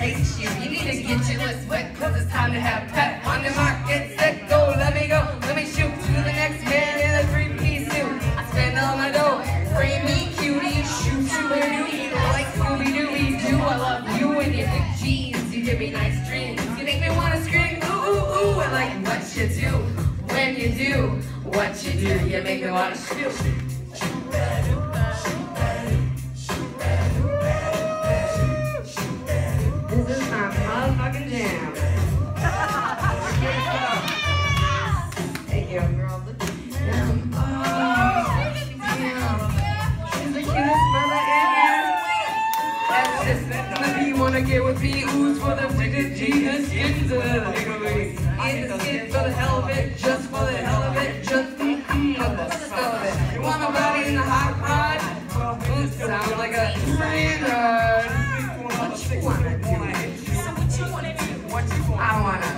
taste you. You need to get your lips wet, cause it's time to have pet. On the market, set, go, let me go. Let me shoot to the next man in a three-piece suit. I spend all my dough, frame me, cutie, shoot you where you eat. Like Scooby-Dooby-Doo, I love you and your big jeans. You give me nice dreams. You make me wanna scream, ooh, ooh, ooh. I like what you do, when you do, what you do. You make me wanna shoot. Thank you. Um, oh, damn. She's the cutest mother ever. That's just you wanna get with me. Who's for the fitted Jesus? Skins of the liquid. In the skin for the hell of it, just for the hell of it, just mm-mm, the smell of it. You want my body in the hot rod? It sounds like a train ride. What you wanna do? I wanna